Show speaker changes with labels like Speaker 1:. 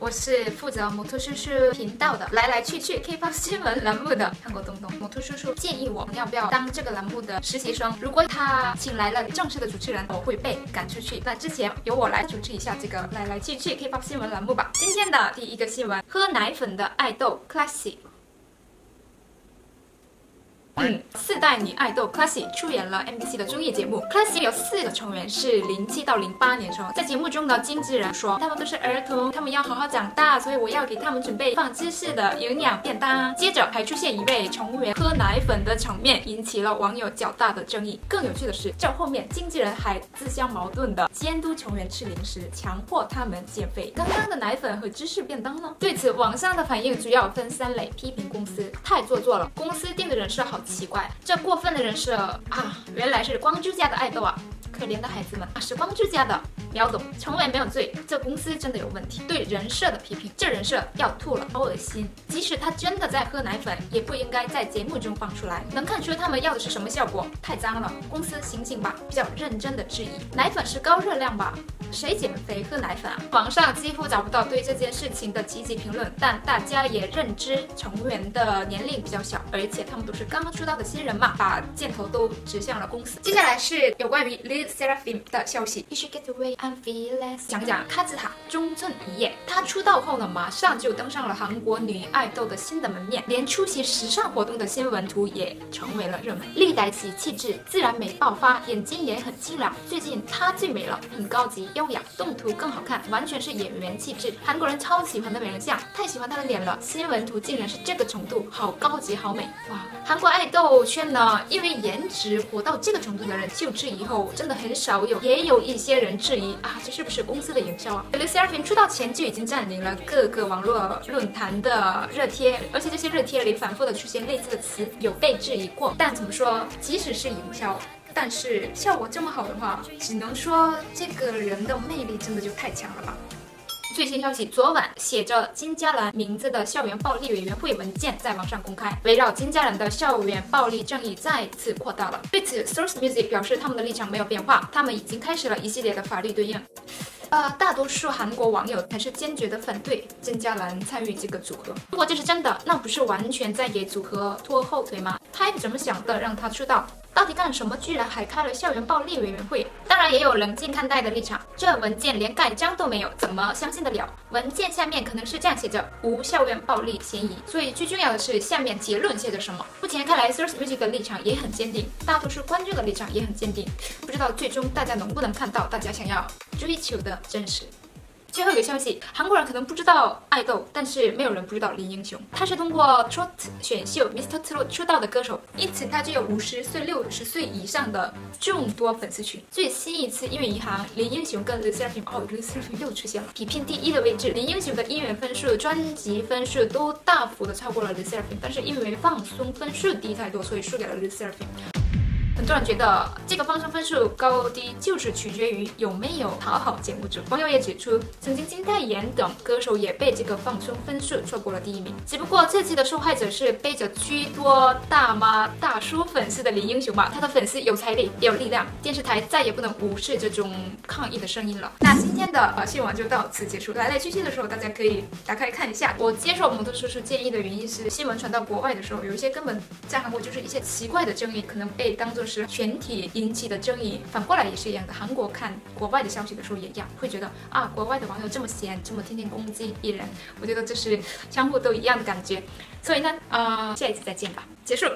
Speaker 1: 我是负责摩托叔叔频道的，来来去去 K-pop 新闻栏目的看过东东。摩托叔叔建议我要不要当这个栏目的实习生？如果他请来了正式的主持人，我会被赶出去。那之前由我来主持一下这个来来去去 K-pop 新闻栏目吧。今天的第一个新闻：喝奶粉的爱豆 Classy。嗯，四代女爱豆 Classy 出演了 MBC 的综艺节目。Classy 有四个成员是零七到零八年生，在节目中的经纪人说，他们都是儿童，他们要好好长大，所以我要给他们准备放芝士的营养便当。接着还出现一位成员喝奶粉的场面，引起了网友较大的争议。更有趣的是，这后面经纪人还自相矛盾的监督成员吃零食，强迫他们减肥。刚刚的奶粉和芝士便当呢？对此，网上的反应主要分三类：批评公司太做作了，公司定的人设好。奇怪，这过分的人设啊，原来是光之家的爱豆啊！可怜的孩子们啊，是光之家的苗总，成为没有罪，这公司真的有问题。对人设的批评，这人设要吐了，好恶心！即使他真的在喝奶粉，也不应该在节目中放出来，能看出他们要的是什么效果？太脏了，公司醒醒吧！比较认真的质疑，奶粉是高热量吧？谁减肥喝奶粉啊？网上几乎找不到对这件事情的积极评论，但大家也认知成员的年龄比较小，而且他们都是刚刚出道的新人嘛，把箭头都指向了公司。接下来是有关于 Lead Seraphim 的消息。You should get away。讲讲卡姿塔中村一叶，她出道后呢，马上就登上了韩国女爱豆的新的门面，连出席时尚活动的新闻图也成为了热门。历代起气质自然美爆发，眼睛也很清凉。最近她最美了，很高级。优雅，动图更好看，完全是演员气质。韩国人超喜欢的美人像，太喜欢她的脸了。新闻图竟然是这个程度，好高级，好美哇！韩国爱豆圈呢，因为颜值火到这个程度的人就质疑后，真的很少有。也有一些人质疑啊，这是不是公司的营销啊 l u c i a 出道前就已经占领了各个网络论坛的热帖，而且这些热帖里反复的出现类似的词，有被质疑过。但怎么说，即使是营销。但是效果这么好的话，只能说这个人的魅力真的就太强了吧。最新消息，昨晚写着金嘉兰名字的校园暴力委员会文件在网上公开，围绕金嘉兰的校园暴力正义再次扩大了。对此，Source Music 表示他们的立场没有变化，他们已经开始了一系列的法律对应。呃，大多数韩国网友还是坚决的反对金嘉兰参与这个组合。如果这是真的，那不是完全在给组合拖后腿吗？Hype 怎么想的，让他出道？到底干什么？居然还开了校园暴力委员会？当然也有冷静看待的立场。这文件连盖章都没有，怎么相信得了？文件下面可能是这样写着：无校园暴力嫌疑。所以最重要的是下面结论写着什么？目前看来，Source Music 的立场也很坚定，大多数观众的立场也很坚定。不知道最终大家能不能看到大家想要追求的真实？最后一个消息，韩国人可能不知道爱豆，但是没有人不知道林英雄。他是通过 Trot 选秀 Mr. Trot 出道的歌手，因此他就有五十岁、六十岁以上的众多粉丝群。最新一次音乐银行，林英雄跟 l u c i a 哦 l u c i a 又出现了，比拼第一的位置。林英雄的音乐分数、专辑分数都大幅的超过了 l u c i a 但是因为放松分数低太多，所以输给了 l u c i a 很多人觉得这个放松分数高低就是取决于有没有讨好节目组。网友也指出，曾经金泰妍等歌手也被这个放松分数错过了第一名。只不过这期的受害者是背着居多大妈大叔粉丝的林英雄吧？他的粉丝有财力也有力量，电视台再也不能无视这种抗议的声音了。那今天的呃新闻就到此结束。来来去去的时候，大家可以打开看一下。我接受摩托叔叔建议的原因是，新闻传到国外的时候，有一些根本在韩国就是一些奇怪的争议，可能被当做。是全体引起的争议，反过来也是一样的。韩国看国外的消息的时候也一样，会觉得啊，国外的网友这么闲，这么天天攻击艺人，我觉得这是相互都一样的感觉。所以呢，呃，下一次再见吧，结束。